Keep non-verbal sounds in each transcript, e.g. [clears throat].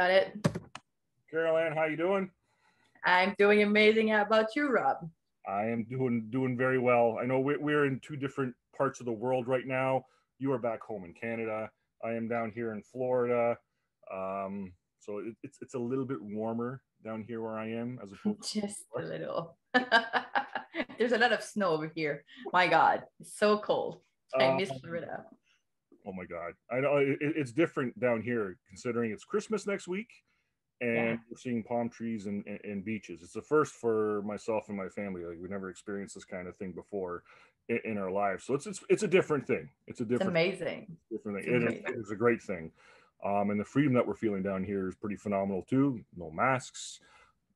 got it. Karol-Ann, how you doing? I'm doing amazing. How about you, Rob? I am doing doing very well. I know we're in two different parts of the world right now. You are back home in Canada. I am down here in Florida. Um, so it, it's it's a little bit warmer down here where I am as opposed [laughs] just a little. [laughs] There's a lot of snow over here. My God, it's so cold. I miss um, Florida. Oh my God, I know it, it's different down here considering it's Christmas next week, and yeah. we're seeing palm trees and, and, and, beaches. It's the first for myself and my family. Like we never experienced this kind of thing before in, in our lives, so it's, it's it's a different thing. It's a different, it's amazing, different thing. It's it, is, a great thing. Um, and the freedom that we're feeling down here is pretty phenomenal too. No masks,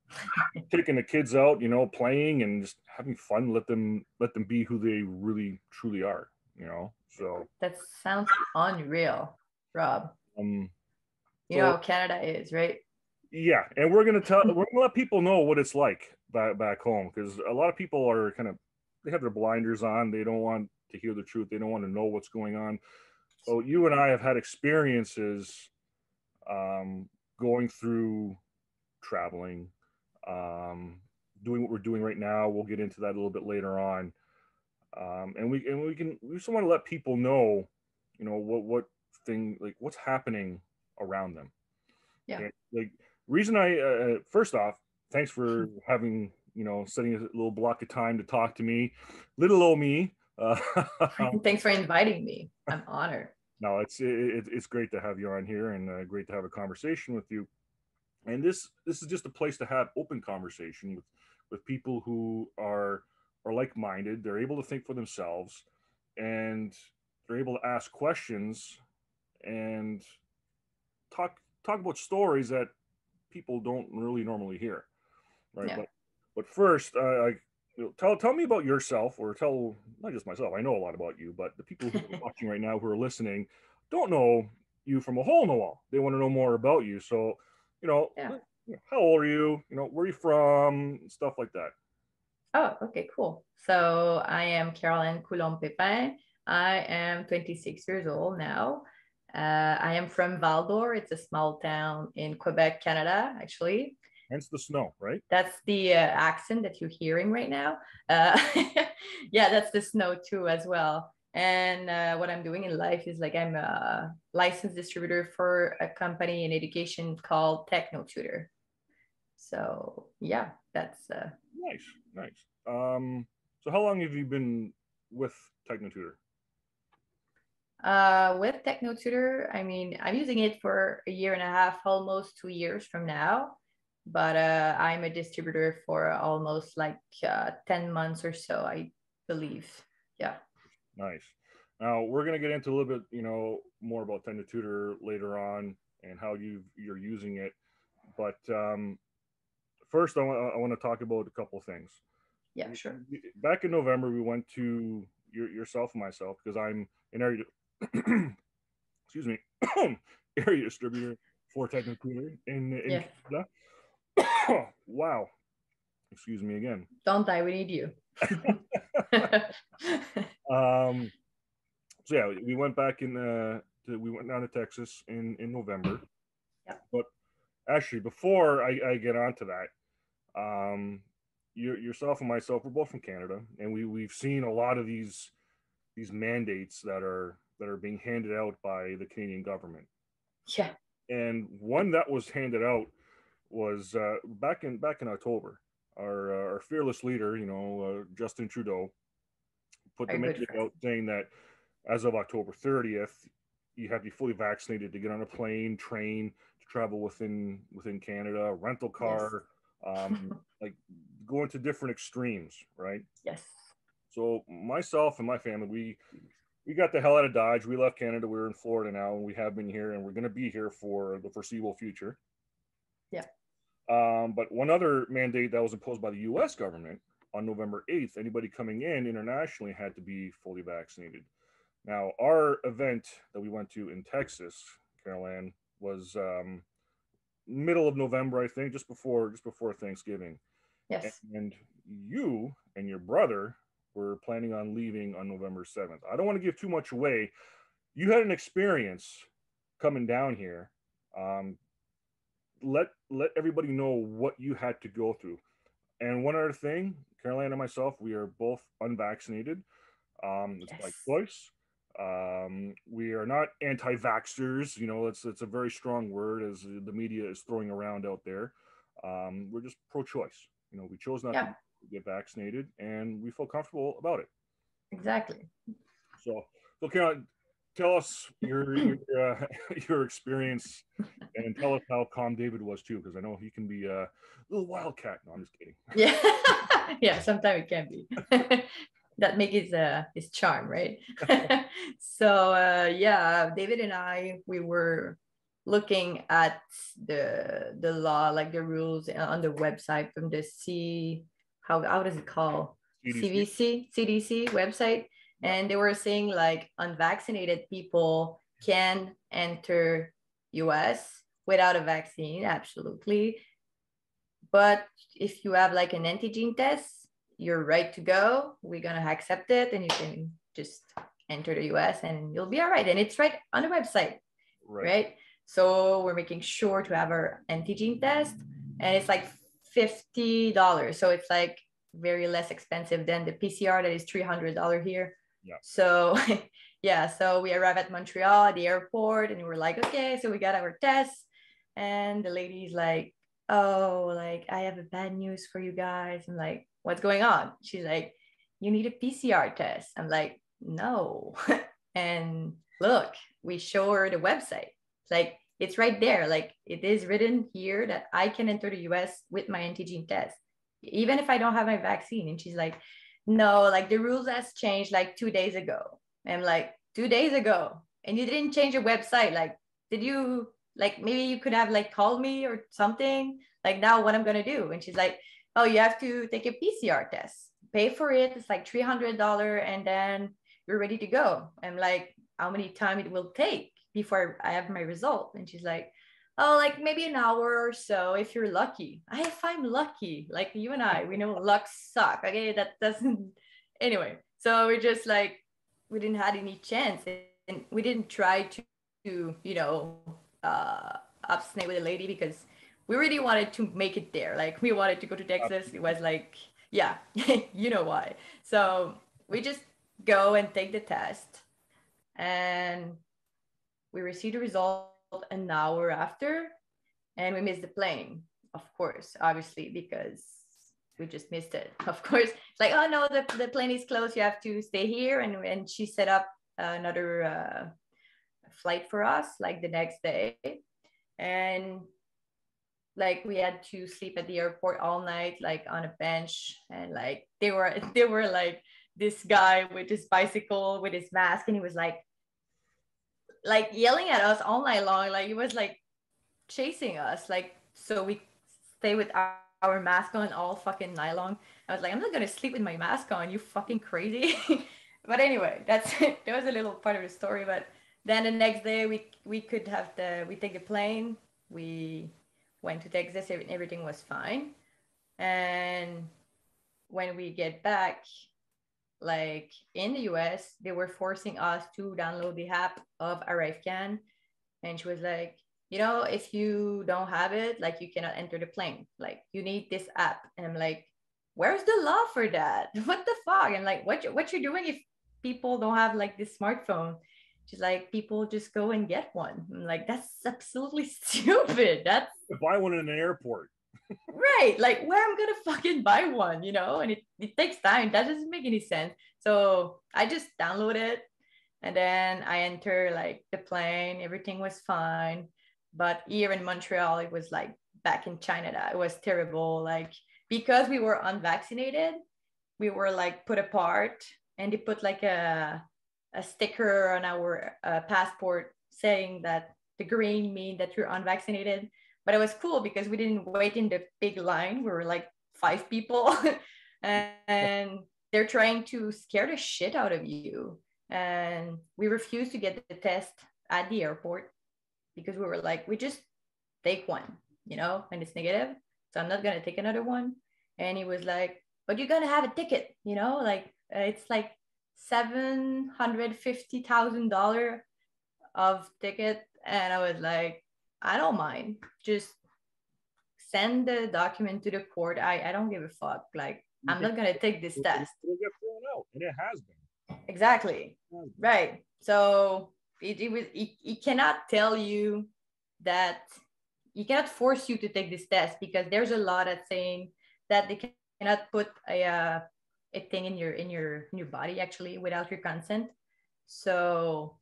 [laughs] taking the kids out, you know, playing and just having fun. Let them let them be who they really truly are. You know, so that sounds unreal, Rob. Um, you so, know how Canada is, right? Yeah, and we're gonna tell we're gonna let people know what it's like back back home because a lot of people are kind of they have their blinders on. They don't want to hear the truth. They don't want to know what's going on. So you and I have had experiences um, going through traveling, um, doing what we're doing right now. We'll get into that a little bit later on, um, and we and we can we just want to let people know, you know, what what thing like what's happening around them. Yeah. And, like reason I uh, uh first off, thanks for [laughs] having you know setting a little block of time to talk to me, little old me. Uh, [laughs] thanks [laughs] for inviting me. I'm honored no, it's it, it's great to have you on here and uh, great to have a conversation with you. And this this is just a place to have open conversation with with people who are are like minded. They're able to think for themselves, and they're able to ask questions and talk talk about stories that people don't really normally hear, right? Yeah. But but first, uh, I tell tell me about yourself, or tell not just myself. I know a lot about you, but the people who are [laughs] watching right now who are listening don't know you from a hole in the wall. They want to know more about you. So, you know, yeah. how old are you? You know, where are you from? Stuff like that. Oh, okay, cool. So I am Karol-Ann Coulombe Pépin. I am 26 years old now. Uh, I am from Val d'Or. It's a small town in Quebec, Canada, actually hence the snow, right? That's the uh, accent that you're hearing right now. Uh, [laughs] yeah, that's the snow too, as well. And uh, what I'm doing in life is like I'm a licensed distributor for a company in education called Techno Tutor. So yeah, that's uh, nice, nice. Um, so how long have you been with Techno Tutor? Uh, with Techno Tutor, I mean, I'm using it for a year and a half, almost two years from now but uh, I'm a distributor for almost like uh, 10 months or so, I believe. Yeah. Nice. Now we're going to get into a little bit, you know, more about Techno Tutor later on and how you you're using it. But um, first, I want I want to talk about a couple of things. Yeah, sure. Back in November, we went to your, yourself and myself because I'm an area, [clears throat] excuse me, [coughs] area distributor for Techno Tutor in, in yeah. Canada [coughs] wow. Excuse me again. Don't die. We need you. [laughs] [laughs] um, so yeah, we went back in. Uh, to, we went down to Texas in in November. Yeah. But actually, before I, I get onto that, um, you, yourself and myself, we're both from Canada, and we we've seen a lot of these these mandates that are that are being handed out by the Canadian government. Yeah. And one that was handed out was uh, back in back in October. Our uh, our fearless leader, you know, uh, Justin Trudeau, put the message out saying that as of October 30th, you have to be fully vaccinated to get on a plane, train, to travel within within Canada, rental car. Um, [laughs] like going to different extremes, right? Yes. So myself and my family, we we got the hell out of Dodge. We left Canada. We're in Florida now, and we have been here, and we're going to be here for the foreseeable future. Yeah. Um, but one other mandate that was imposed by the US government on November 8th, anybody coming in internationally had to be fully vaccinated. Now, our event that we went to in Texas, Karol-Ann, was um, middle of November, I think, just before just before Thanksgiving. Yes. And you and your brother were planning on leaving on November 7th. I don't want to give too much away. You had an experience coming down here. Um, let let everybody know what you had to go through. And one other thing, Karol-Ann and myself, we are both unvaccinated. Um, it's yes. by choice. Um, we are not anti-vaxxers. You know, it's it's a very strong word as the media is throwing around out there. Um, we're just pro-choice. You know, we chose not yeah. to get vaccinated, and we feel comfortable about it. Exactly. So, so Karol-Ann, tell us your your, uh, [laughs] your, experience and tell us how calm David was too, because I know he can be a little wildcat. No, I'm just kidding. [laughs] Yeah, [laughs] yeah, sometimes it can be. That make his uh his charm, right? [laughs] so uh, yeah, David and I we were looking at the the law, like the rules on the website from the C how how does it call CDC. CVC CDC website and they were saying like unvaccinated people can enter US without a vaccine, absolutely. But if you have like an antigen test, you're right to go. We're gonna accept it, and you can just enter the US, and you'll be all right. And it's right on the website, right? right? So we're making sure to have our antigen test, and it's like fifty dollars. So it's like very less expensive than the PCR that is three hundred dollar here. Yeah. So [laughs] yeah, so we arrived at Montreal at the airport and we were like, okay, so we got our tests. And the lady's like, oh, like I have a bad news for you guys. I'm like, what's going on? She's like, you need a PCR test. I'm like, no. [laughs] and look, we show her the website. Like, it's right there. Like it is written here that I can enter the US with my antigen test, even if I don't have my vaccine. And she's like, no, like the rules has changed like two days ago. I'm like, two days ago. And you didn't change your website. Like, did you like maybe you could have like called me or something? Like now what I'm gonna do? And she's like, Oh, you have to take a PCR test. Pay for it. It's like $300 and then you're ready to go. I'm like, how many time it will take before I have my result? And she's like, oh, like maybe an hour or so if you're lucky. I if I'm lucky, like you and I, we know luck suck. Okay, that doesn't. [laughs] Anyway, so we're just like we didn't had any chance, and we didn't try to, to you know, uh, obstinate with a lady because we really wanted to make it there. Like we wanted to go to Texas. It was like, yeah, [laughs] you know why. So we just go and take the test, and we receive the result an hour after and we missed the plane of course obviously because we just missed it [laughs] of course it's like oh no the, the plane is closed you have to stay here and, and she set up another uh, flight for us like the next day and like we had to sleep at the airport all night like on a bench and like they were [laughs] they were like this guy with his bicycle with his mask and he was like like yelling at us all night long. Like he was like chasing us. Like so we stay with our, our mask on all fucking night long. I was like, I'm not gonna sleep with my mask on. You fucking crazy. [laughs] but anyway, that's [laughs] that was a little part of the story. But then the next day we we could have the we take the plane. We went to Texas. Everything was fine. And when we get back, like in the US, they were forcing us to download the app of ArriveCAN. And she was like, you know, if you don't have it, like you cannot enter the plane. Like you need this app. And I'm like, where's the law for that? [laughs] What the fuck? And like, what what you doing if people don't have like this smartphone? She's like, people just go and get one. I'm like, that's absolutely [laughs] stupid. That's buy one in an airport. Right. Like where i'm gonna fucking buy one you know? And it, it takes time. That doesn't make any sense. So i just download it and then i enter like the plane. Everything was fine. But here in montreal it was like back in china that it was terrible. Like because we were unvaccinated we were like put apart and they put like a a sticker on our uh, passport saying that the green mean that you're unvaccinated but it was cool because we didn't wait in the big line. We were like five people, [laughs] and they're trying to scare the shit out of you. And we refused to get the test at the airport because we were like, we just take one, you know, and it's negative. So I'm not gonna take another one. And he was like, but you're gonna have a ticket, you know, like uh, it's like seven hundred fifty thousand dollar of ticket. And I was like, I don't mind. Just send the document to the court, I, I don't give a fuck. Like, I'm not going to take this test. It'll get thrown out, and it has been. Exactly. Right. So it, it was, it, it cannot tell you that, you cannot force you to take this test because there's a law that's saying that they cannot put a, uh, a thing in your in your in your body actually without your consent. So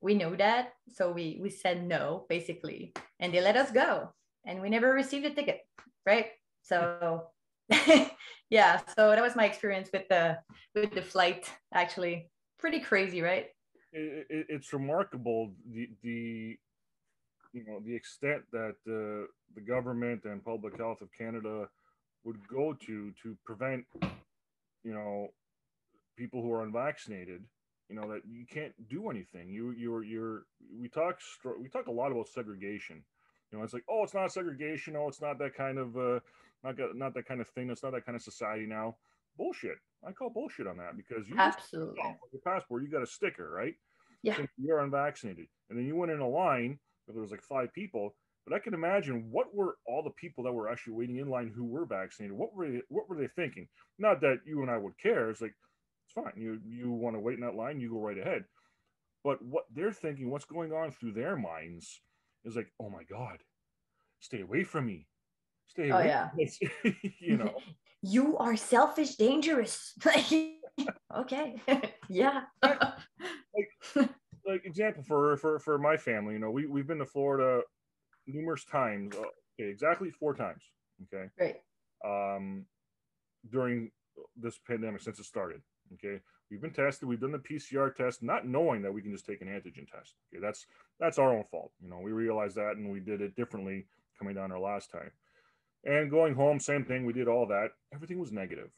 we know that. So we we said no basically and they let us go and we never received a ticket right? So [laughs] yeah so that was my experience with the with the flight actually. Pretty crazy right? It, it, it's remarkable the the you know the extent that uh, the government and public health of canada would go to to prevent you know people who are unvaccinated you know that you can't do anything. You you're you're we talk we talk a lot about segregation. You know it's like oh it's not segregation. Oh it's not that kind of uh not not that kind of thing. It's not that kind of society now. Bullshit. I call bullshit on that because you absolutely. your passport. You got a sticker right? Yeah. You're unvaccinated. And then you went in a line if there was like five people but I can imagine what were all the people that were actually waiting in line who were vaccinated. What were they, what were they thinking? Not that you and I would care. It's like it's fine. You you want to wait in that line, you go right ahead. But what they're thinking, what's going on through their minds, is like, oh my god, stay away from me, stay away. oh, away. yeah. [laughs] you know, [laughs] you are selfish, dangerous. [laughs] Like okay, yeah. like, like example for for for my family, you know, we we've been to Florida numerous times. Uh, okay, exactly four times. Okay. Right. Um, during this pandemic since it started. Okay. We've been tested. We've done the PCR test, not knowing that we can just take an antigen test. Okay. That's that's our own fault. You know, we realized that and we did it differently coming down our last time. And going home, same thing. We did all that. Everything was negative.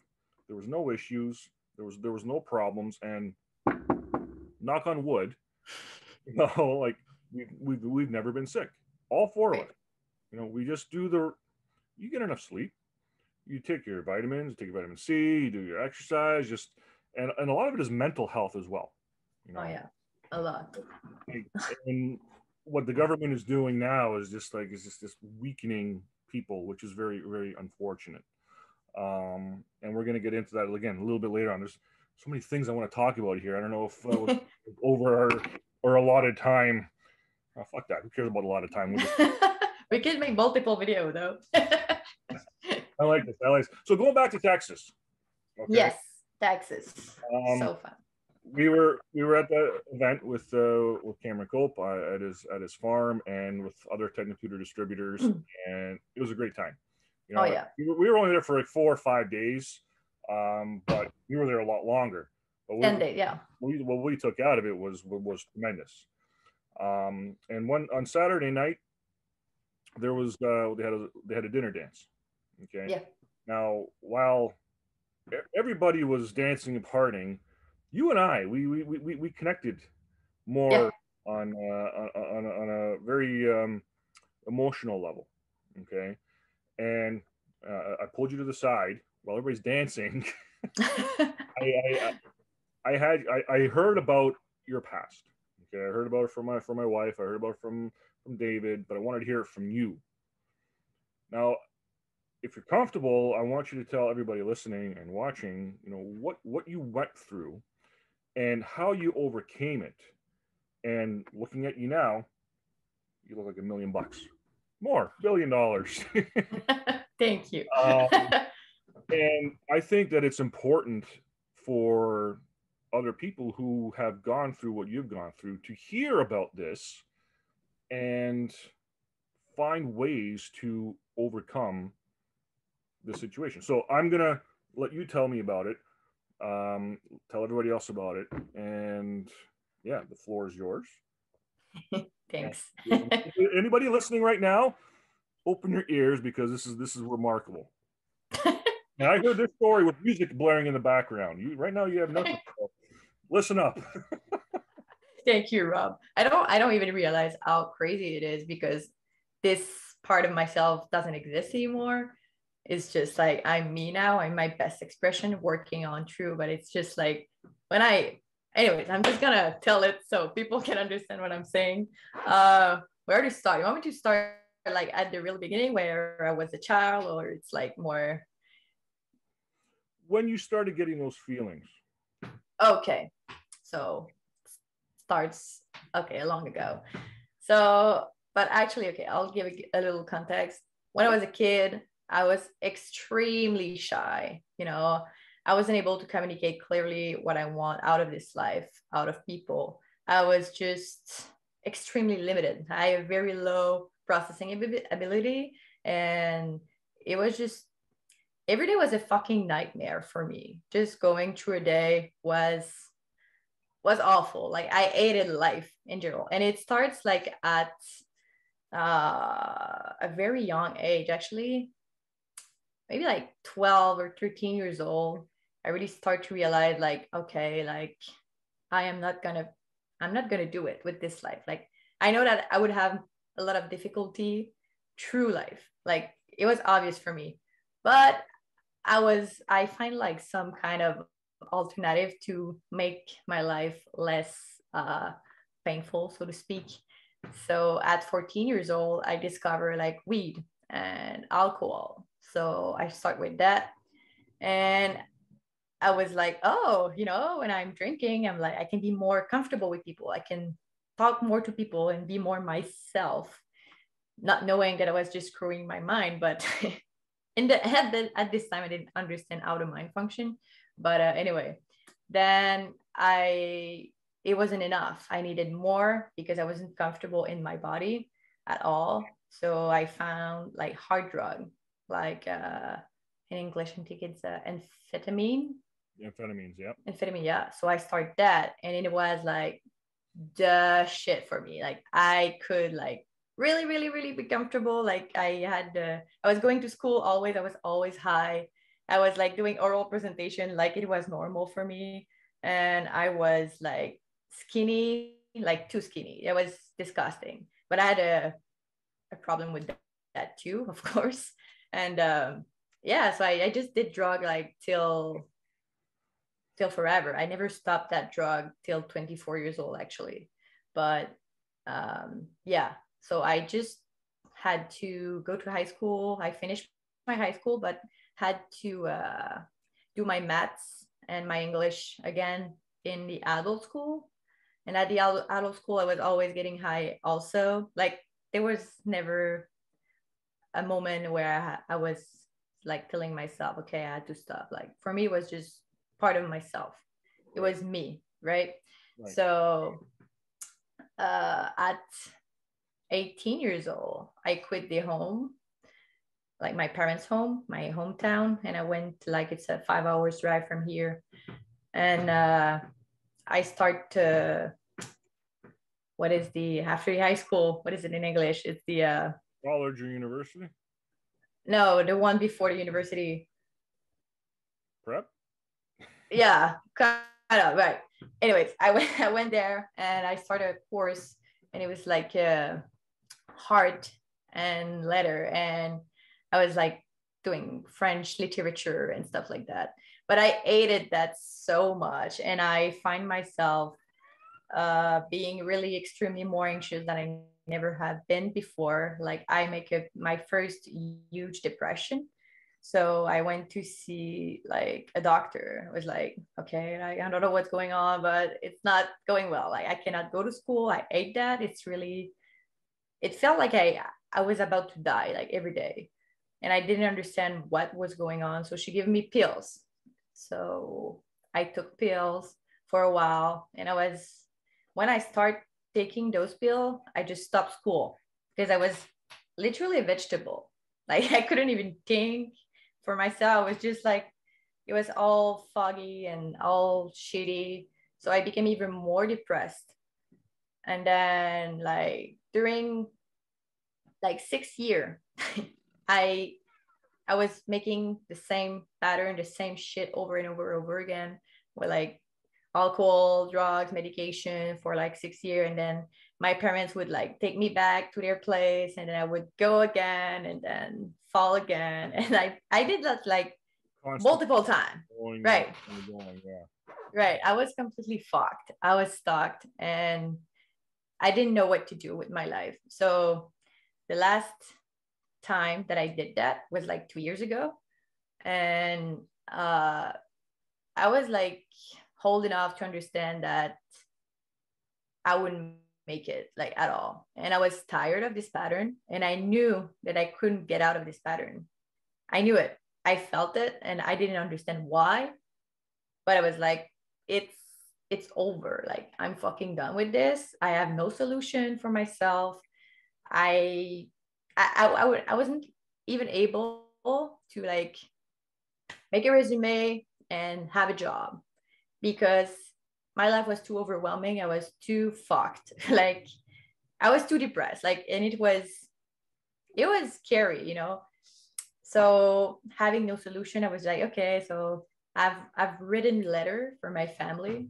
There was no issues. There was there was no problems. And knock on wood, [laughs] you know, like we've we've, we've never been sick all four of us. You know, we just do the. You get enough sleep. You take your vitamins, you take your vitamin C, you do your exercise, just and and a lot of it is mental health as well. You know? Oh yeah, a lot. And what the government is doing now is just like is just this weakening people, which is very very unfortunate. Um, and we're going to get into that again a little bit later on. There's so many things I want to talk about here. I don't know if uh, [laughs] over our, our allotted time Oh, fuck that. Who cares about a lot of time? We, [laughs] can make multiple video though. [laughs] I like this. I like this. So going back to Texas. Okay? Yes, Texas. Um, so fun. We were we were at the event with uh, with Cameron Cope uh, at his at his farm and with other Technotutor distributors, mm. and it was a great time. You know, oh yeah. We were, we were only there for like four or five days, um, but we were there a lot longer. But we, Ten days, yeah. We, what we took out of it was was tremendous. Um, and one on Saturday night, there was uh, they had a they had a dinner dance. Okay. Yeah. Now, while everybody was dancing and partying, you and I we we we, we connected more yeah. on, uh, on on a very um, emotional level. Okay. And uh, I pulled you to the side while everybody's dancing. [laughs] [laughs] I, I, I had I, I heard about your past I heard about it from my from my wife. I heard about it from from David, but I wanted to hear it from you. Now, if you're comfortable, I want you to tell everybody listening and watching, you know, what what you went through and how you overcame it. And looking at you now, you look like a million bucks. More, billion dollars. [laughs] Thank you. um, [laughs] and I think that it's important for other people who have gone through what you've gone through to hear about this and find ways to overcome the situation. So I'm going to let you tell me about it, um, tell everybody else about it. And yeah, the floor is yours. [laughs] Thanks. [laughs] Anybody listening right now, open your ears because this is this is remarkable. [laughs] and I heard this story with music blaring in the background. You right now you have nothing listen up. [laughs] Thank you, Rob. I don't I don't even realize how crazy it is because this part of myself doesn't exist anymore. It's just like I'm me now. I'm my best expression working on true, but it's just like when I anyways, I'm just gonna tell it so people can understand what I'm saying. Uh where to start? You want me to start like at the real beginning where I was a child, or it's like more when you started getting those feelings? Okay, so starts okay long ago. So, but actually, okay, I'll give a, little context. When I was a kid, I was extremely shy. You know, I wasn't able to communicate clearly what I want out of this life, out of people. I was just extremely limited. I have very low processing ability, and it was just every day was a fucking nightmare for me. Just going through a day was was awful. Like I hated life in general, and it starts like at uh, a very young age, actually, maybe like twelve or thirteen years old. I really start to realize, like, okay, like I am not gonna, I'm not gonna do it with this life. Like I know that I would have a lot of difficulty through life. Like it was obvious for me, but I was I find like some kind of alternative to make my life less uh, painful, so to speak. So at 14 years old, I discovered like weed and alcohol. So I start with that, and I was like, oh, you know, when I'm drinking, I'm like I can be more comfortable with people. I can talk more to people and be more myself, not knowing that I was just screwing my mind, but [laughs] in the head at this time I didn't understand how the mind function. But uh, anyway, then I it wasn't enough. I needed more because I wasn't comfortable in my body at all. So I found like hard drug, like uh, in English, I think it's uh, amphetamine. Amphetamines, yeah. Amphetamine, yeah. So I started that, and it was like the shit for me. Like I could like really, really, really be comfortable. Like I had, uh, I was going to school always. I was always high. I was like doing oral presentation like it was normal for me, and I was like skinny, like too skinny. It was disgusting. But I had a a problem with that, too, [laughs] of course. And um, yeah, so I, I just did drug like till till forever. I never stopped that drug till 24 years old actually. But um, yeah, so I just had to go to high school. I finished my high school, but had to uh, do my maths and my English again in the adult school. And at the adult school, I was always getting high also. Like there was never a moment where I, I was like telling myself, okay, I had to stop. Like for me, it was just part of myself. It was me, right? right. So uh, at 18 years old, I quit the home, like my parents' home, my hometown, and I went like it's a five hours drive from here. And uh, I start to, what is the, after high school, what is it in English? It's the, uh, college or university? No, the one before the university. Prep? Yeah, kind of, right. Anyways, I went, [laughs] I went there and I started a course and it was like, uh, heart and letter and i was like doing french literature and stuff like that but i hated that so much and i find myself uh, being really extremely more anxious than i never have been before. Like i make a, my first huge depression. So i went to see like a doctor. I was like okay I, don't know what's going on but it's not going well. Like i cannot go to school. I hate that. It's really it felt like I I was about to die like every day. And I didn't understand what was going on. So she gave me pills. So I took pills for a while. And I was when I start taking those pills, I just stopped school because I was literally a vegetable. [laughs] Like I couldn't even think for myself. It was just like it was all foggy and all shitty. So I became even more depressed. And then like during like six year [laughs] i i was making the same pattern the same shit over and over and over again with like alcohol drugs medication for like six years. And then my parents would like take me back to their place. And then i would go again and then fall again. [laughs] And i i did that like multiple times right. going, yeah. right. I was completely fucked. I was stuck. And I didn't know what to do with my life. So the last time that I did that was like two years ago. And uh, I was like holding off to understand that I wouldn't make it like at all. And I was tired of this pattern and I knew that I couldn't get out of this pattern. I knew it. I felt it and I didn't understand why. But I was like, it's it's over. Like I'm fucking done with this. I have no solution for myself. I I I, I, would, I wasn't even able to like make a resume and have a job because my life was too overwhelming. I was too fucked. [laughs] like I was too depressed. Like, and it was, it was scary, you know. So having no solution, I was like, okay, so I've I've written a letter for my family,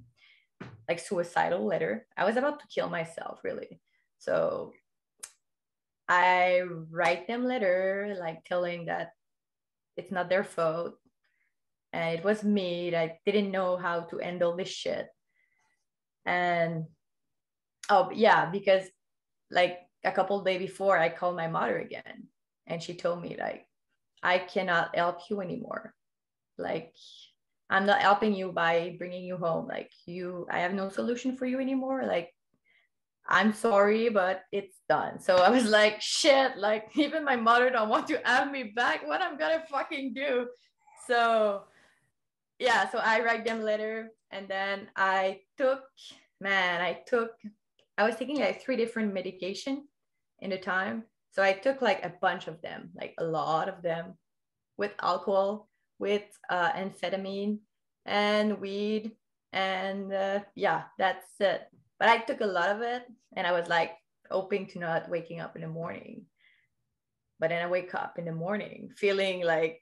like suicidal letter. I was about to kill myself, really. So I write them letter, like telling that it's not their fault. And it was me that didn't know how to handle this shit. And oh yeah because like a couple days before i called my mother again. And she told me like i cannot help you anymore. Like i'm not helping you by bringing you home. Like you i have no solution for you anymore. Like i'm sorry but it's done. So i was like shit like [laughs] even my mother don't want to have me back. What i'm gonna fucking do? So yeah so i write them letter and then i took man i took i was taking like three different medication in the time. So i took like a bunch of them like a lot of them with alcohol with uh, amphetamine and weed and uh, yeah that's it but i took a lot of it and i was like hoping to not waking up in the morning but then i wake up in the morning feeling like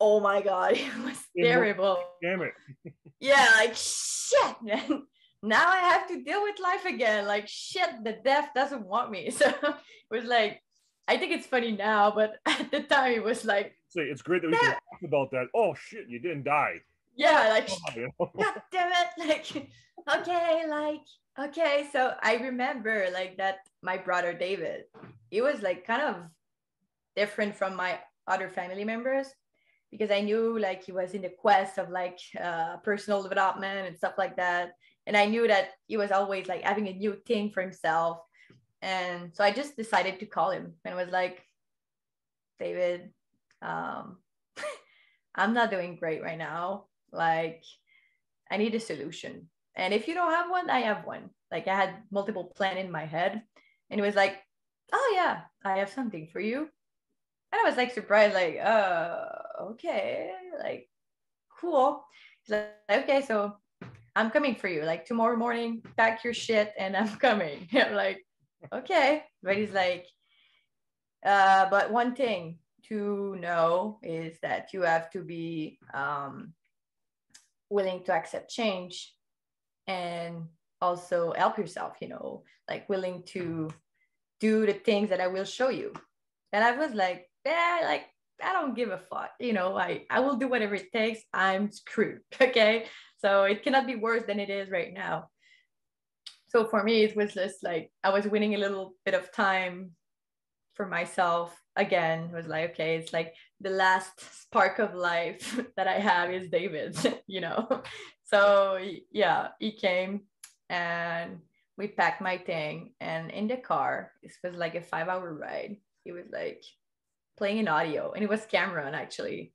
oh my god [laughs] it was terrible damn it [laughs] yeah like shit man now I have to deal with life again. Like shit, the death doesn't want me. [laughs] So it was like, I think it's funny now, but at the time it was like. See, it's great that we can talk about that. Oh shit, you didn't die. Yeah, like [laughs] God damn it, [laughs] like okay, like okay. So I remember like that my brother David, he was like kind of different from my other family members because I knew like he was in the quest of like uh, personal development and stuff like that. And i knew that he was always like having a new thing for himself. And so i just decided to call him and was like david um, [laughs] i'm not doing great right now like i need a solution and if you don't have one i have one like i had multiple plan in my head and he was like oh yeah i have something for you and i was like surprised like uh okay like cool He's like okay so I'm coming for you. Like tomorrow morning, pack your shit and I'm [laughs] coming. [laughs] I'm like, okay. But he's like, uh, but one thing to know is that you have to be um, willing to accept change and also help yourself, you know, like willing to do the things that I will show you. And I was like, yeah, like I don't give a fuck. You know, I, I will do whatever it takes. I'm screwed. [laughs] Okay. So it cannot be worse than it is right now. So for me, it was just like I was winning a little bit of time for myself again. It was like, okay, it's like the last spark of life [laughs] that I have is David, [laughs] you know. [laughs] So yeah, he came and we packed my thing and in the car, it was like a five hour ride. He was like playing an audio and it was Cameron actually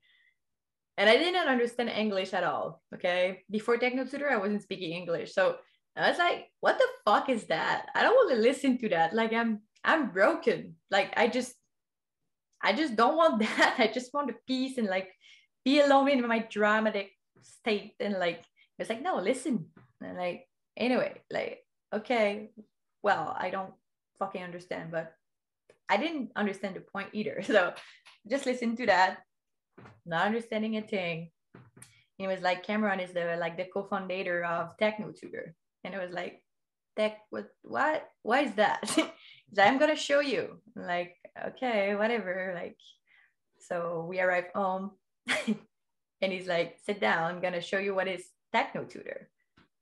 and I didn't understand English at all. Okay. Before Techno Tutor, I wasn't speaking English. So I was like, what the fuck is that? I don't want to listen to that. Like I'm I'm broken. Like I just I just don't want [laughs] that. I just want the peace and like be alone in my dramatic state. And like it's like, no, listen. And like, anyway, like, okay, well, I don't fucking understand, but I didn't understand the point either. [laughs] So just listen to that not understanding a thing. It was like Cameron is the like the co-founder of Techno Tutor. And it was like, Tech what what? Is that? [laughs] I'm gonna show you. Like, okay, whatever. Like, so we arrive home [laughs] and he's like, sit down, I'm gonna show you what is Techno Tutor.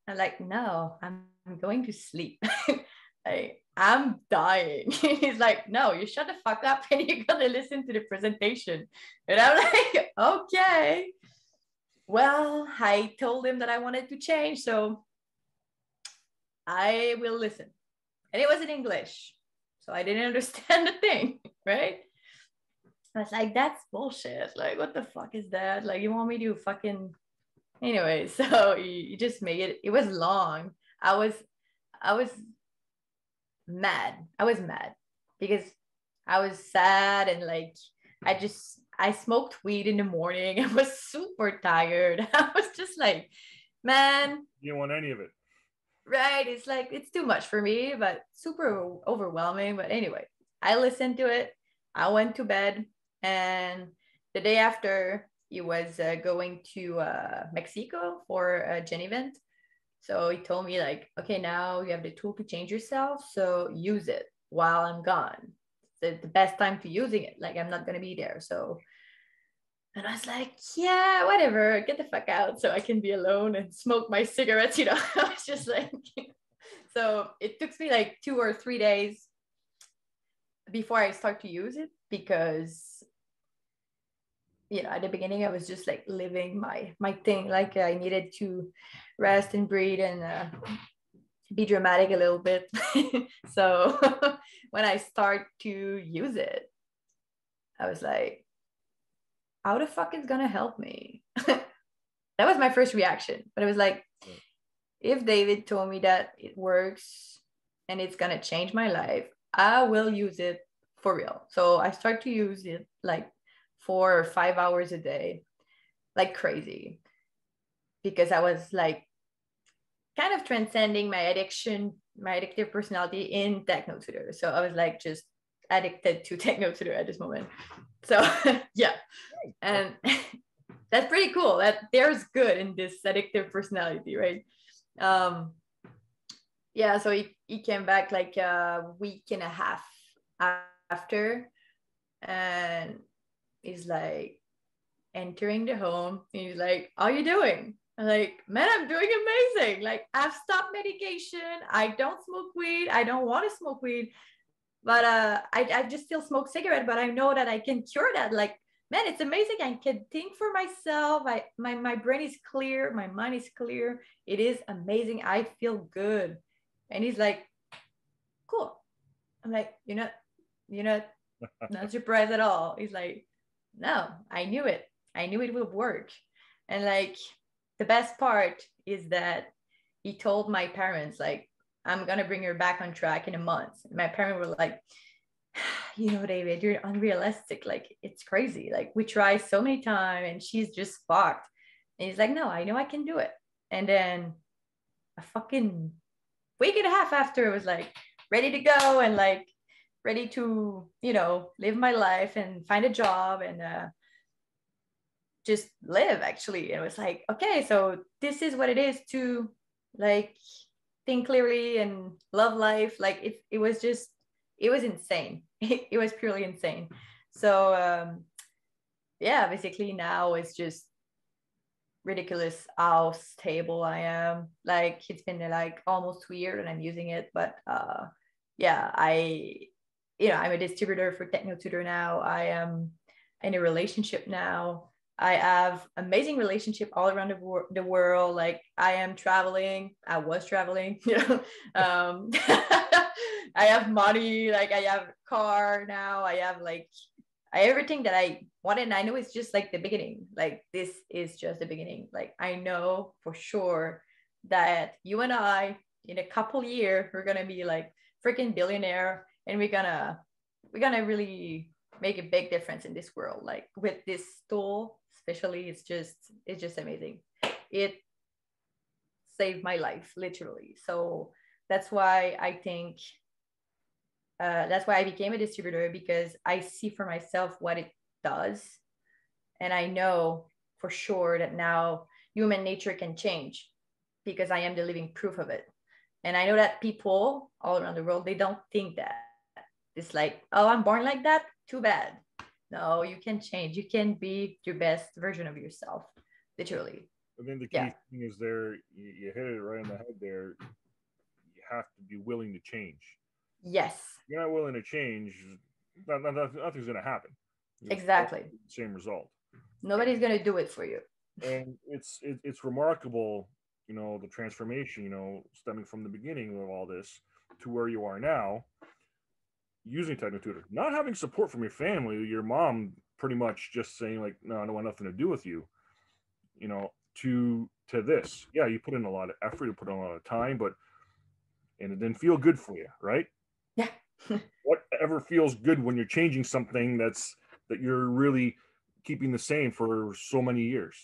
I'm like, no, I'm, going to sleep. [laughs] like I'm dying. [laughs] He's like, no, you shut the fuck up and you're gonna listen to the presentation. And I'm like, okay. Well, I told him that I wanted to change, so I will listen. And it was in English. So I didn't [laughs] understand the thing, right? I was like, that's bullshit. Like, what the fuck is that? Like, you want me to fucking [laughs] anyway, [laughs] so you, you just made it. It was long. I was I was mad. I was mad because I was sad and like I just I smoked weed in the morning. I was super tired. I was just like, man. You don't want any of it. Right. It's like it's too much for me, but super overwhelming. But anyway, I listened to it. I went to bed and the day after he was uh, going to uh, Mexico for a Gen event. So he told me like, okay, now you have the tool to change yourself. So use it while I'm gone. It's the best time to using it. Like I'm not gonna be there. So and I was like, yeah, whatever, get the fuck out so I can be alone and smoke my cigarettes, [laughs] you know. I was just like [laughs] so it took me like two or three days before I start to use it because you know at the beginning i was just like living my my thing like i needed to rest and breathe and uh, be dramatic a little bit [laughs] so when i start to use it i was like how the fuck is gonna help me? [laughs] That was my first reaction but it was like if david told me that it works and it's gonna change my life i will use it for real. So i start to use it like four or five hours a day, like crazy, because I was like kind of transcending my addiction, my addictive personality in Techno Tutor. So I was like just addicted to [laughs] Techno Tutor at this moment. So [laughs] yeah, and [laughs] that's pretty cool. That there's good in this addictive personality, right? Um, yeah. So he, he came back like a week and a half after, and is like entering the home. he's like, How you doing? I'm like, man, I'm doing amazing. Like, I've stopped medication. I don't smoke weed. I don't want to smoke weed. But uh, I, I just still smoke cigarette, but I know that I can cure that. Like, man, it's amazing. I can think for myself. I my, my brain is clear, my mind is clear. It is amazing. I feel good. And he's like, cool. I'm like, you're not, you're not [laughs] not surprised at all. He's like, no, I knew it. I knew it would work. And like the best part is that he told my parents, like, I'm gonna bring her back on track in a month. And my parents were like, [sighs] you know, David, you're unrealistic. Like, it's crazy. Like, we tried so many times and she's just fucked. And he's like, no, I know I can do it. And then a fucking week and a half after, it was like ready to go and like ready to you know live my life and find a job and uh, just live actually and it was like okay so this is what it is to like think clearly and love life like it, it was just it was insane it, [laughs] it was purely insane so um yeah basically now it's just ridiculous how stable i am like it's been like almost two years and i'm using it but uh yeah i you know, I'm a distributor for Techno Tutor now. I am in a relationship now. I have amazing relationship all around the, wor- the world. Like I am traveling. I was traveling. [laughs] You know, um, [laughs] I have money. Like I have car now. I have like I, everything that I wanted. And I know it's just like the beginning. Like this is just the beginning. Like I know for sure that you and I in a couple year we're gonna be like freaking billionaire and we're gonna we're gonna really make a big difference in this world like with this tool especially it's just it's just amazing. It saved my life literally. So that's why i think uh, that's why i became a distributor because i see for myself what it does. And i know for sure that now human nature can change because i am the living proof of it. And i know that people all around the world they don't think that. It's like, oh, I'm born like that. Too bad. No, you can change. You can be your best version of yourself, literally. I mean, the key yeah. thing is there, you, hit it right on the head there. You have to be willing to change. Yes. If you're not willing to change, not, not, nothing's going to happen. Exactly. Same result. Nobody's going to do it for you. And it's it, it's remarkable, you know, the transformation, you know, stemming from the beginning of all this to where you are now, using tutor, not having support from your family, your mom pretty much just saying like, no, I don't want nothing to do with you, you know, to to this. Yeah, you put in a lot of effort, you put in a lot of time, but and it didn't feel good for you, right? Yeah. [laughs] Whatever feels good when you're changing something that's that you're really keeping the same for so many years,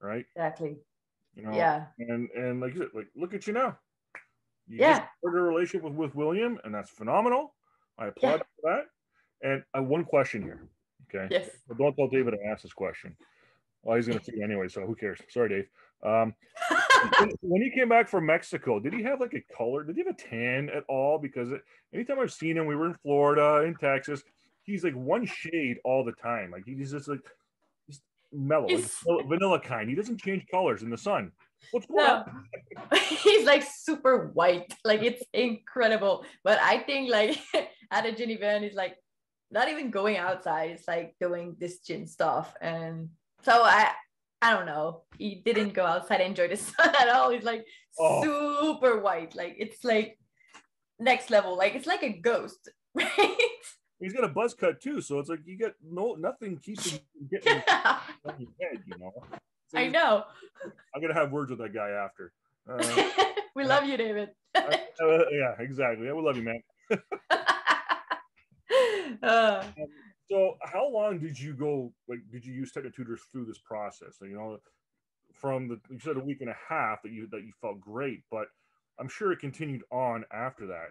right? Exactly. You know, yeah. And and like you said, like look at you now. You yeah. started a relationship with, with William, and that's phenomenal. I applaud yeah. for that. And I have one question here. Okay. Yes. But don't tell David I asked this question. Well, he's going to see it anyway, so who cares? Sorry, Dave. Um, [laughs] when he came back from Mexico, did he have like a color? Did he have a tan at all? Because anytime I've seen him, we were in Florida, in Texas, he's like one shade all the time. Like he's just like he's mellow, he's, like vanilla kind. He doesn't change colors in the sun. What's going no. [laughs] he's like super white. [laughs] Like it's incredible. But I think like [laughs] at a gin event, he's like not even going outside. It's like doing this gin stuff. And so I I don't know. He didn't go outside and enjoy the sun at all. He's like oh. super white. Like it's like next level. Like it's like a ghost, right? He's got a buzz cut too, so it's like you get no nothing keeps him getting yeah. on your head, you know. I know. I'm gonna have words with that guy after. Uh, [laughs] we love you, David. [laughs] uh, yeah, exactly. I would love you, man. [laughs] uh, um, so, how long did you go? Like, did you use Techno Tutors through this process? So, you know, from the you said a week and a half that you that you felt great, but I'm sure it continued on after that.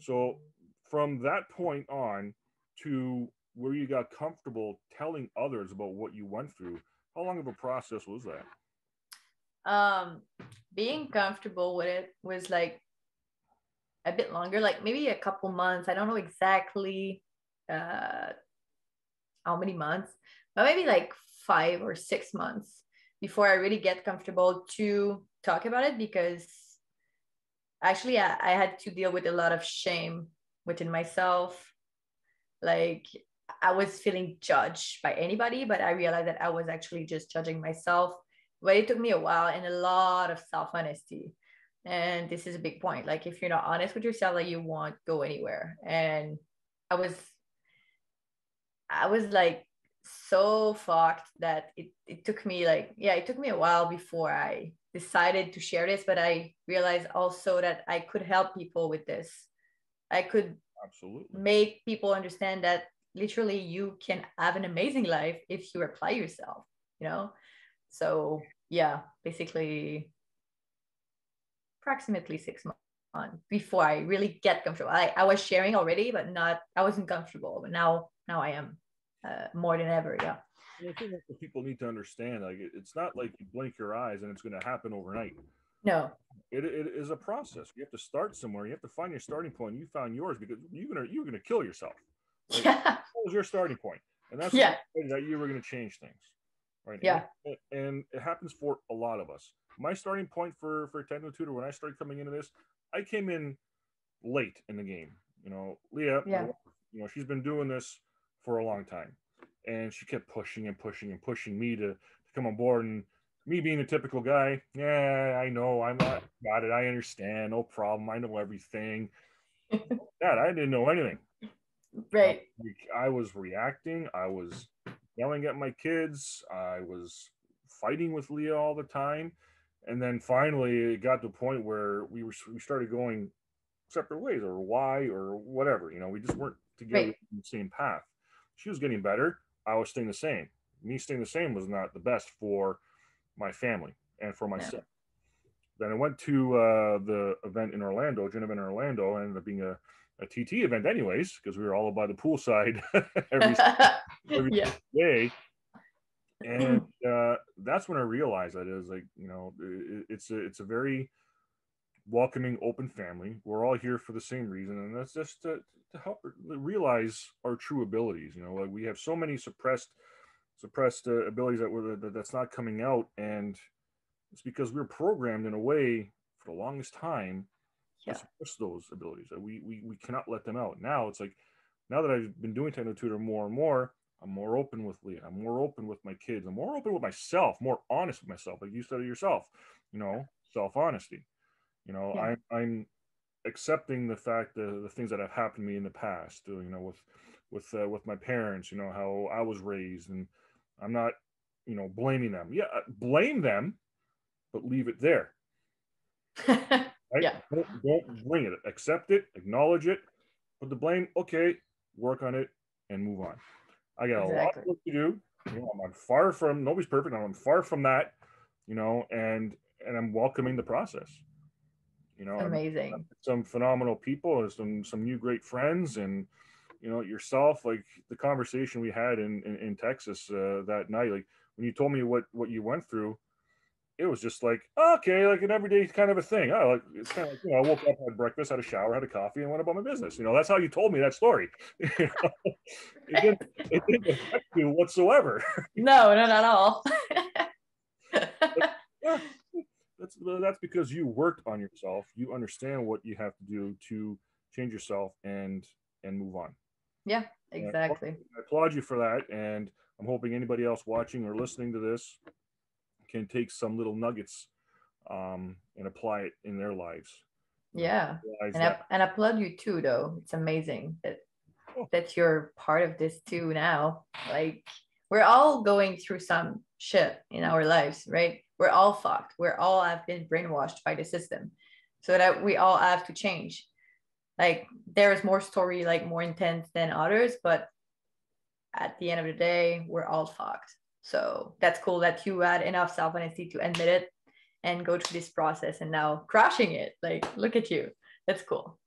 So, from that point on to where you got comfortable telling others about what you went through, how long of a process was that? Um, being comfortable with it was like a bit longer, like maybe a couple months. I don't know exactly uh, how many months, but maybe like five or six months before I really get comfortable to talk about it because actually I, I had to deal with a lot of shame within myself. Like I was feeling judged by anybody, but I realized that I was actually just judging myself. But it took me a while and a lot of self honesty. And this is a big point. Like if you're not honest with yourself, like you won't go anywhere. And I was I was like so fucked that it, it took me like, yeah, it took me a while before I decided to share this, but I realized also that I could help people with this. I could absolutely make people understand that literally you can have an amazing life if you apply yourself, you know? So yeah, basically approximately six months before I really get comfortable. I, I was sharing already, but not I wasn't comfortable. But now now I am uh, more than ever. Yeah. I think that's what people need to understand. Like it's not like you blink your eyes and it's going to happen overnight. No. It, it is a process. You have to start somewhere. You have to find your starting point. You found yours because you're gonna you're gonna kill yourself. Like, yeah. That was your starting point, and that's yeah. that you were gonna change things, right? Yeah. And, and it happens for a lot of us. My starting point for for Techno Tutor when I started coming into this, I came in late in the game. You know, Leah. Yeah. You know, she's been doing this for a long time. And she kept pushing and pushing and pushing me to, to come on board. And me being a typical guy, yeah, I know, I'm not got it. I understand, no problem. I know everything. [laughs] That I didn't know anything. Right. I, was reacting. I was yelling at my kids. I was fighting with Leah all the time. And then finally, it got to a point where we were we started going separate ways, or why, or whatever. You know, we just weren't together right. the same path. She was getting better. I was staying the same. Me staying the same was not the best for my family and for myself. Yeah. Then I went to uh, the event in Orlando, gin event in Orlando, and ended up being a, a TT event anyways, because we were all by the poolside [laughs] every, [laughs] every yeah. day. And uh, that's when I realized that is like, you know, it, it's a, it's a very welcoming, open family. We're all here for the same reason. And that's just to, to help realize our true abilities. You know, like we have so many suppressed suppressed uh, abilities that were that, that's not coming out, and it's because we are programmed in a way for the longest time yeah. suppress those abilities. We, we we cannot let them out. Now it's like now that I've been doing techno tutor more and more, I'm more open with Leah. I'm more open with my kids. I'm more open with myself, more honest with myself, like you said yourself, you know, self honesty. You know, yeah. I, I'm accepting the fact that the things that have happened to me in the past, you know, with with uh, with my parents, you know, how I was raised, and I'm not, you know, blaming them. Yeah, uh, blame them, but leave it there. [laughs] right? Yeah. Don't, don't bring it. Accept it. Acknowledge it. Put the blame. Okay. Work on it and move on. I got exactly. a lot of work to do. You know, I'm far from nobody's perfect. I'm far from that. You know, and and I'm welcoming the process. You know, amazing. Some phenomenal people and some some new great friends and you know yourself like the conversation we had in in, in Texas uh, that night like when you told me what what you went through it was just like okay, like an everyday kind of a thing. I like it's kind of like, you know, I woke up, had breakfast, had a shower, had a coffee, and went about my business. You know, that's how you told me that story. [laughs] it, didn't, it didn't affect you whatsoever. [laughs] No, not at all. [laughs] yeah, that's that's because you worked on yourself. You understand what you have to do to change yourself and and move on. Yeah, exactly. I applaud you for that, and I'm hoping anybody else watching or listening to this can take some little nuggets um, and apply it in their lives. Yeah, and I, and I applaud you too, though. It's amazing that oh. that you're part of this too now. Like we're all going through some shit in our lives, right? We're all fucked. We're all have been brainwashed by the system, so that we all have to change. Like there is more story, like more intense than others, but at the end of the day, we're all fucked. So that's cool that you had enough self honesty to admit it and go through this process and now crushing it. Like, look at you. That's cool.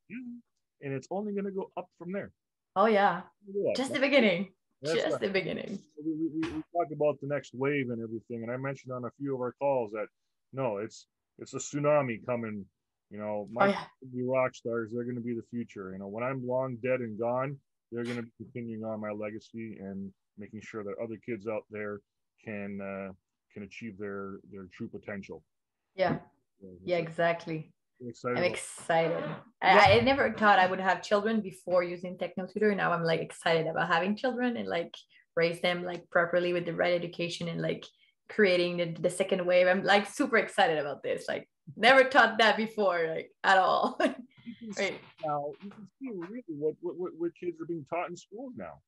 And it's only going to go up from there. Oh, yeah. yeah. Just the beginning. That's Just right. the beginning. We, we, we, talk about the next wave and everything. And I mentioned on a few of our calls that no, it's it's a tsunami coming. You know, oh, my oh, yeah. rock stars, they're going to be the future. You know, when I'm long dead and gone, they're going to be continuing on my legacy and making sure that other kids out there can uh, can achieve their their true potential. Yeah, yeah, exactly. I'm excited. I, I, never thought I would have children before using Techno Tutor. Now I'm like excited about having children and like raise them like properly with the right education and like creating the, the second wave. I'm like super excited about this. Like never thought that before, like at all. [laughs] right. Now you can see really what, what what kids are being taught in schools now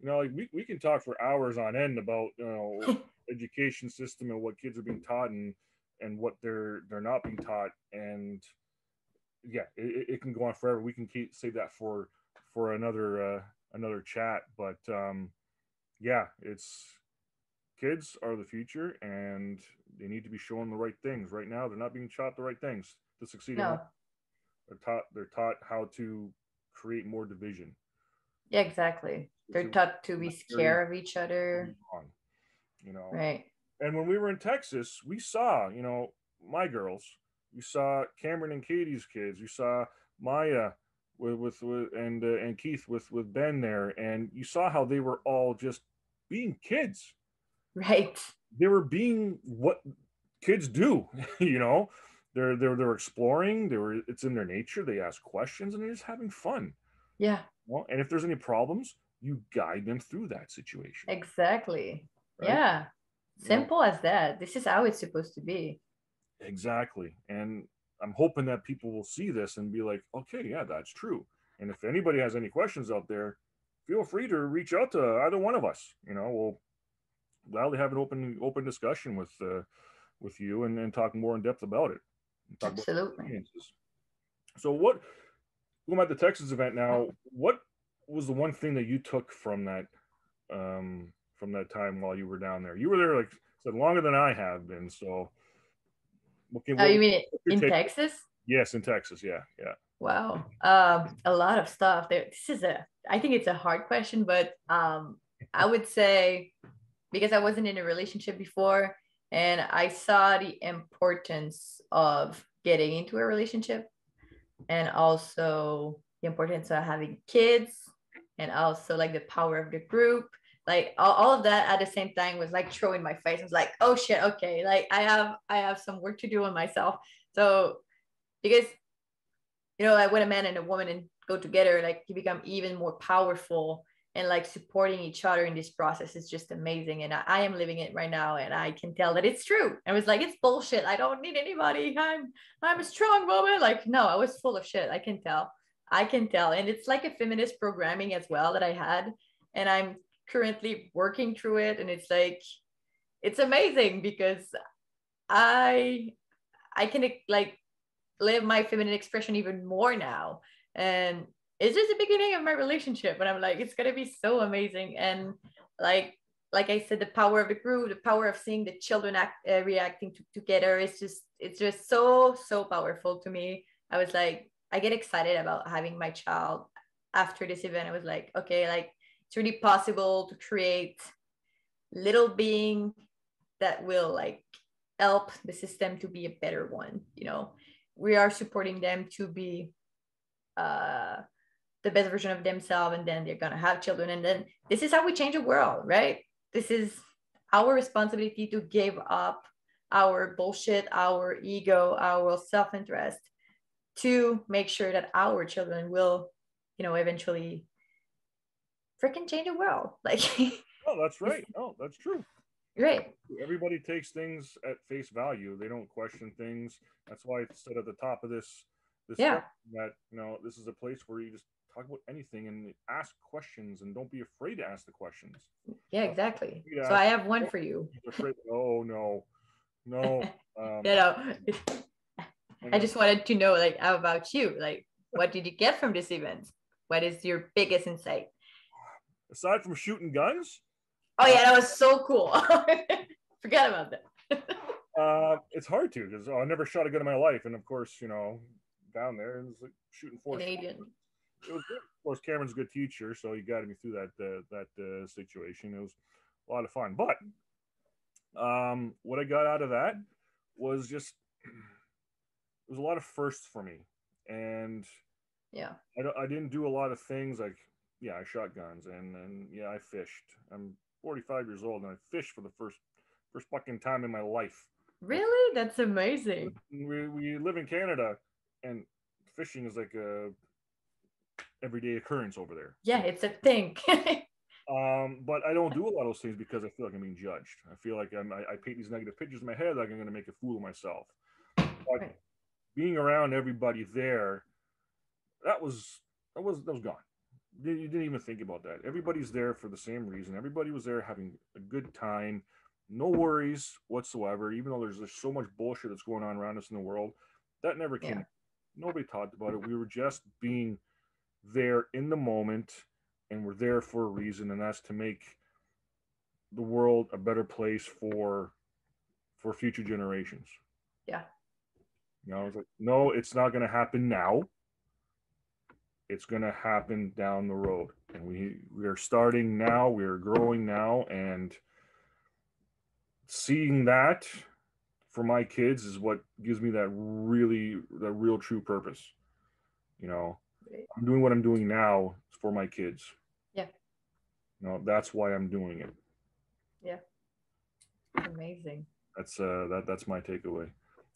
you know, like we, we can talk for hours on end about you know [laughs] education system and what kids are being taught and and what they're they're not being taught. And yeah it, it can go on forever. We can keep save that for for another uh another chat. But um yeah it's kids are the future and they need to be shown the right things. Right now they're not being taught the right things to succeed no. they're taught they're taught how to create more division. Yeah exactly they're taught to be scared of each other. You know. Right. And when we were in Texas, we saw, you know, my girls. You saw Cameron and Katie's kids. You saw Maya with with, with and uh, and Keith with with Ben there, and you saw how they were all just being kids. Right. They were being what kids do. [laughs] you know, they're they're they're exploring. They were. It's in their nature. They ask questions and they're just having fun. Yeah. Well, and if there's any problems, you guide them through that situation. Exactly. Right? Yeah. Simple as that. This is how it's supposed to be. Exactly. And I'm hoping that people will see this and be like, okay, yeah, that's true. And if anybody has any questions out there, feel free to reach out to either one of us. You know, we'll gladly have an open open discussion with uh, with you and, and talk more in depth about it. Absolutely. So what going to the Texas event now, what was the one thing that you took from that um, from that time while you were down there? You were there like said longer than I have been. So, okay, oh, you mean in take? Texas? Yes, in Texas. Yeah, yeah. Wow, um, a lot of stuff there. This is a, I think it's a hard question, but um, I would say because I wasn't in a relationship before, and I saw the importance of getting into a relationship, and also the importance of having kids and also like the power of the group like all, all of that at the same time was like throwing my face. I was like oh shit okay like i have i have some work to do on myself. So because you know like when a man and a woman and go together like you become even more powerful and like supporting each other in this process is just amazing. And I, I, am living it right now and i can tell that it's true. I was like it's bullshit. I don't need anybody. I'm i'm a strong woman. Like no i was full of shit. I can tell i can tell. And it's like a feminist programming as well that i had. And i'm currently working through it. And it's like it's amazing because i i can like live my feminine expression even more now. And it's just the beginning of my relationship. And i'm like it's going to be so amazing. And like like i said the power of the group the power of seeing the children act, uh, reacting to, together it's just it's just so so powerful to me. I was like i get excited about having my child after this event. I was like okay like it's really possible to create little being that will like help the system to be a better one you know? We are supporting them to be uh the best version of themselves and then they're to have children. And then this is how we change the world right? This is our responsibility to give up our bullshit our ego our self-interest to make sure that our children will you know eventually freaking change the world. [laughs] Like oh that's right. Oh that's true. Right everybody takes things at face value. They don't question things. That's why i said at the top of this this yeah. that you know this is a place where you just talk about anything and ask questions and don't be afraid to ask the questions. Yeah, exactly. So I have one for you. Afraid, oh no, no. [laughs] Um, you know, I just wanted to know, like, how about you? Like, what did you get from this event? What is your biggest insight? Aside from shooting guns. Oh yeah, that was so cool. [laughs] Forget about that. [laughs] uh, it's hard to because oh, I never shot a gun in my life, and of course, you know, down there it's like shooting four. Canadian it was good. Of course, Cameron's a good teacher, so he guided me through that uh, that uh, situation. It was a lot of fun. But um, what I got out of that was just it was a lot of firsts for me, and yeah, I, I didn't do a lot of things like yeah, I shot guns and and yeah, I fished. I'm 45 years old and I fished for the first first fucking time in my life. Really? That's amazing. We, we live in Canada and fishing is like a everyday occurrence over there. Yeah, it's a thing. [laughs] um, but I don't do a lot of those things because I feel like I'm being judged. I feel like I'm, I, I paint these negative pictures in my head like I'm going to make a fool of myself. But right. Being around everybody there, that was that was that was gone. You didn't even think about that. Everybody's there for the same reason. Everybody was there having a good time, no worries whatsoever. Even though there's, there's so much bullshit that's going on around us in the world, that never came. Yeah. Nobody talked about it. We were just being there in the moment and we're there for a reason and that's to make the world a better place for for future generations yeah you know, I was like, no, it's not going to happen now. It's going to happen down the road, and we we are starting now. We are growing now, and seeing that for my kids is what gives me that really that real true purpose. You know, I'm doing what I'm doing now for my kids. Yeah. You know, that's why I'm doing it. Yeah. Amazing. That's uh that that's my takeaway.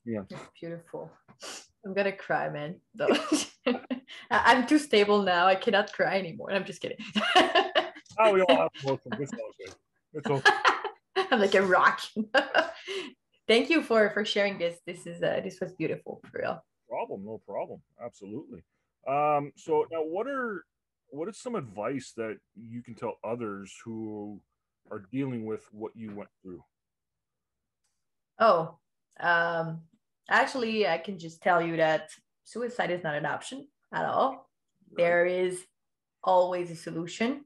Yeah. It's beautiful. I'm gonna cry, man. [laughs] I'm too stable now. I cannot cry anymore. I'm just kidding. oh, we all have [laughs] emotions. It's okay. It's okay. [laughs] I'm like a rock. Thank you for for sharing this. This is uh, this was beautiful for real. Problem, no problem. Absolutely. Um, so now, what are what is some advice that you can tell others who are dealing with what you went through? Oh, um, actually, I can just tell you that suicide is not an option at all. There is always a solution,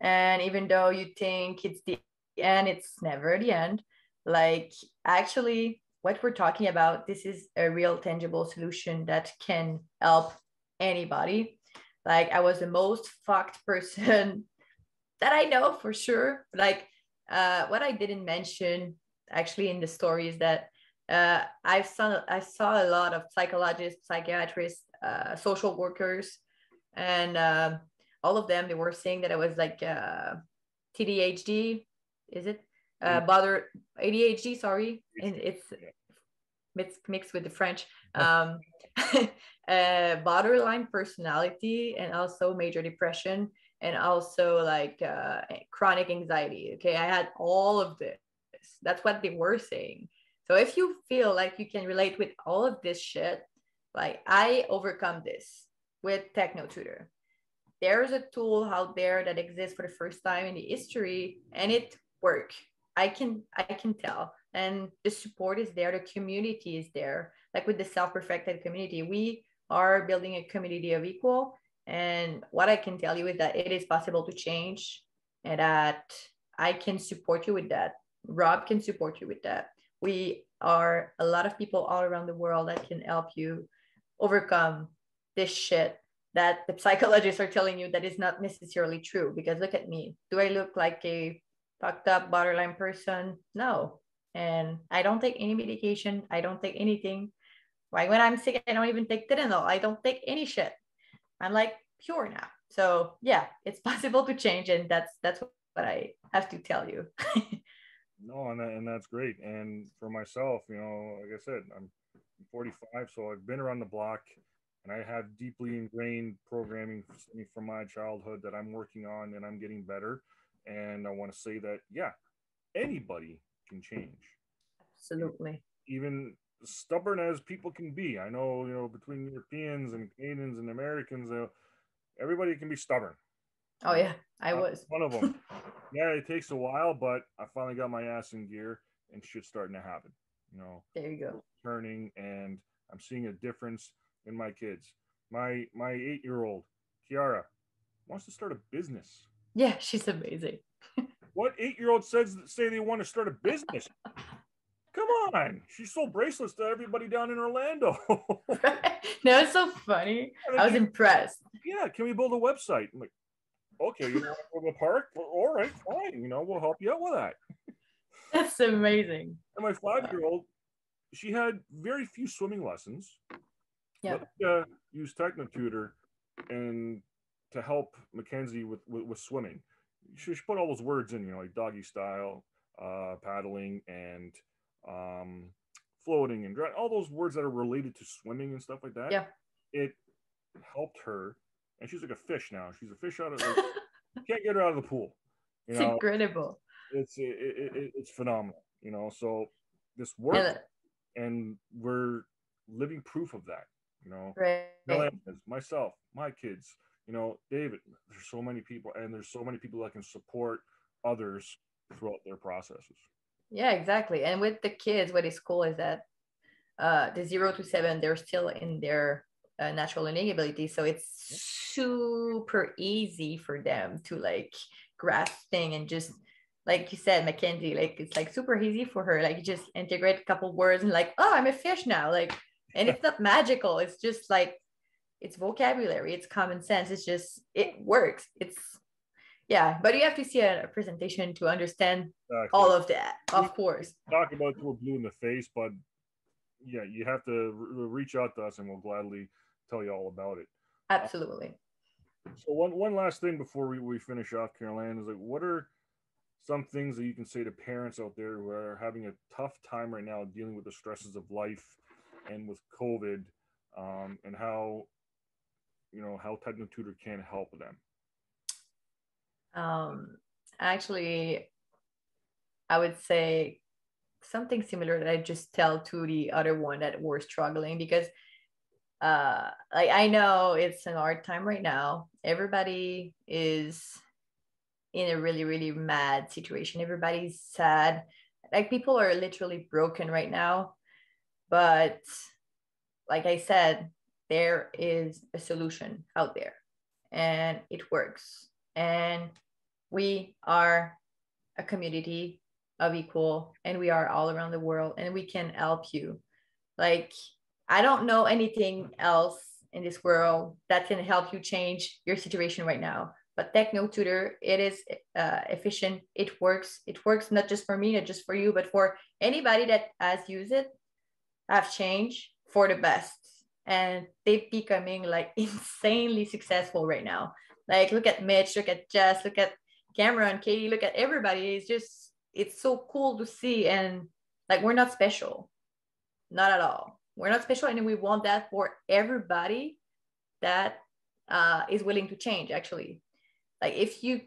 and even though you think it's the end, it's never the end. Like actually, what we're talking about, this is a real tangible solution that can help anybody. Like I was the most fucked person [laughs] that I know for sure. Like uh, what I didn't mention actually in the story is that uh, I saw I saw a lot of psychologists, psychiatrists, uh, social workers, and uh, all of them they were saying that it was like uh, TDHD, is it? Uh, bother ADHD, sorry, and it's mixed mixed with the French. Um, [laughs] uh, borderline personality and also major depression and also like uh, chronic anxiety. Okay, I had all of this. That's what they were saying. So if you feel like you can relate with all of this shit, like I overcome this with Techno Tutor. There's a tool out there that exists for the first time in the history, and it works. I can I can tell, and the support is there. The community is there. Like with the self-perfected community, we are building a community of equal. And what I can tell you is that it is possible to change, and that I can support you with that. Rob can support you with that. We are a lot of people all around the world that can help you overcome this shit that the psychologists are telling you that is not necessarily true. Because look at me. Do I look like a fucked up borderline person? No. And I don't take any medication. I don't take anything. Like when I'm sick, I don't even take Tylenol. I don't take any shit. I'm like pure now. So yeah, it's [laughs] possible to change, and that's that's what I have to tell you. [laughs] no, and that, and that's great. And for myself, you know, like I said, I'm 45, so I've been around the block, and I have deeply ingrained programming from my childhood that I'm working on, and I'm getting better. And I want to say that yeah, anybody can change. Absolutely. Even stubborn as people can be. I know, you know, between Europeans and Canadians and Americans, uh, everybody can be stubborn. Oh yeah, I was one of them. [laughs] yeah, it takes a while, but I finally got my ass in gear, and shit's starting to happen. You know, there you go. Turning, and I'm seeing a difference in my kids. My my eight year old Kiara wants to start a business. Yeah, she's amazing. [laughs] what eight year old says say they want to start a business? Come on. She sold bracelets to everybody down in Orlando. [laughs] no, it's so funny. I was impressed. Yeah, can we build a website? I'm like, okay, you want to go to the park? Well, all right, fine. You know, we'll help you out with that. That's amazing. And my five year old, she had very few swimming lessons. Yeah. Uh, use TechnoTutor and to help Mackenzie with, with, with swimming. She, she put all those words in, you know, like doggy style, uh, paddling, and um, floating and all those words that are related to swimming and stuff like that. Yeah. It helped her, and she's like a fish now. She's a fish out of like, [laughs] can't get her out of the pool. You it's incredible. It's it, it, it's phenomenal. You know, so this work, yeah. and we're living proof of that. You know, right. myself, my kids. You know, David. There's so many people, and there's so many people that can support others throughout their processes. Yeah, exactly. And with the kids, what is cool is that uh, the zero to seven, they're still in their uh, natural learning ability. So it's super easy for them to like grasp thing and just like you said, Mackenzie, like it's like super easy for her. Like you just integrate a couple words and like, oh, I'm a fish now. Like, and it's not magical. It's just like it's vocabulary, it's common sense. It's just it works. It's yeah but you have to see a, a presentation to understand exactly. all of that of course talk about till blue in the face but yeah you have to re- reach out to us and we'll gladly tell you all about it. Absolutely. Uh, so one one last thing before we, we finish off Karol-Ann is like what are some things that you can say to parents out there who are having a tough time right now dealing with the stresses of life and with covid um, and how you know how technotutor can help them? Um, actually, I would say something similar that I just tell to the other one that we're struggling because uh like I know it's an hard time right now. Everybody is in a really, really mad situation. Everybody's sad. Like people are literally broken right now. But like I said, there is a solution out there and it works. And we are a community of equal and we are all around the world and we can help you like i don't know anything else in this world that can help you change your situation right now but techno tutor it is uh, efficient it works it works not just for me not just for you but for anybody that has used it have changed for the best and they're becoming like [laughs] insanely successful right now like look at mitch look at jess look at Cameron, Katie, look at everybody. It's just it's so cool to see and like we're not special. not at all. We're not special, and we want that for everybody that uh, is willing to change. Actually, like if you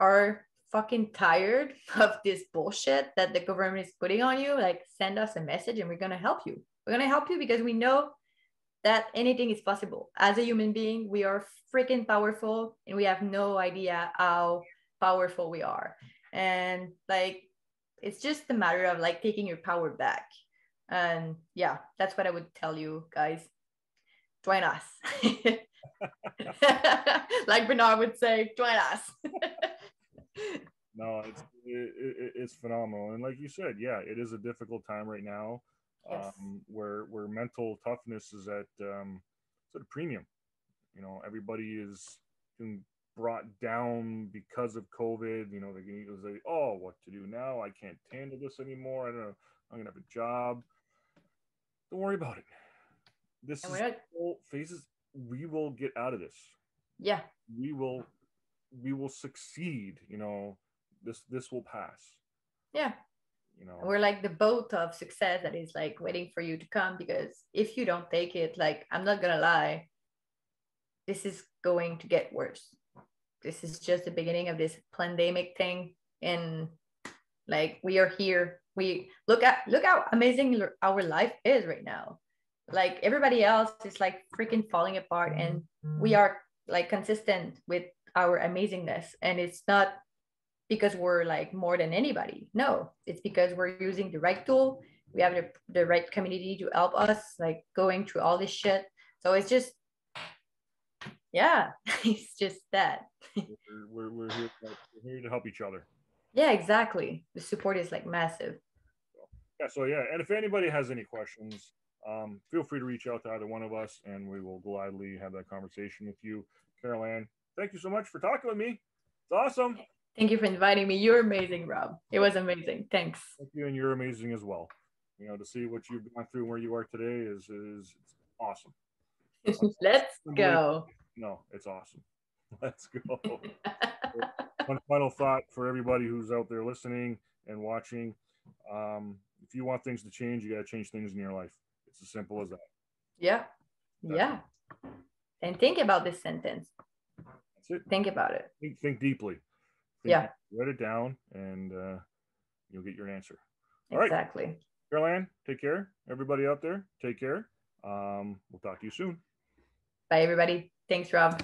are fucking tired of this bullshit that the government is putting on you, like send us a message, and we're gonna help you. We're gonna help you because we know that anything is possible. As a human being, we are freaking powerful, and we have no idea how powerful we are. And like, it's just a matter of like taking your power back and yeah that's what i would tell you guys. Join us. [laughs] Like bernard would say join us. [laughs] No it's it, it, it's phenomenal. And like you said yeah it is a difficult time right now yes. um, where where mental toughness is at um, it's at a premium. You know everybody is being brought down because of covid you know they can say oh what to do now? I can't handle this anymore. I don't know. I'm gonna have a job don't worry about it. This and is not, phases. We will get out of this. Yeah. We will. We will succeed. You know, this this will pass. Yeah. You know, we're like the boat of success that is like waiting for you to come because if you don't take it, like I'm not gonna lie, this is going to get worse. This is just the beginning of this pandemic thing, and like we are here. We look at look how amazing our life is right now. Like everybody else is like freaking falling apart and we are like consistent with our amazingness. And it's not because we're like more than anybody. No it's because we're using the right tool. We have the, the right community to help us like going through all this shit. So it's just yeah [laughs] it's just that. We're, we're, we're, here, we're here to help each other yeah exactly. The support is like massive. Yeah so yeah and if anybody has any questions um, feel free to reach out to either one of us and we will gladly have that conversation with you Karol-Ann thank you so much for talking with me. It's awesome. Thank you for inviting me. You're amazing rob. It was amazing. Thanks. Thank you and you're amazing as well. You know to see what you've gone through and where you are today is is awesome. [laughs] Let's go. No it's awesome. [laughs] Let's go [laughs] [laughs] one final thought for everybody who's out there listening and watching um, if you want things to change, you got to change things in your life. It's as simple as that. Yeah. That's yeah. It. And think about this sentence. That's it. Think about it. Think, think deeply. Think yeah. Write it down and uh, you'll get your answer. All exactly. Right. Karol-Ann, take care. Everybody out there, take care. Um, we'll talk to you soon. Bye, everybody. Thanks, Rob.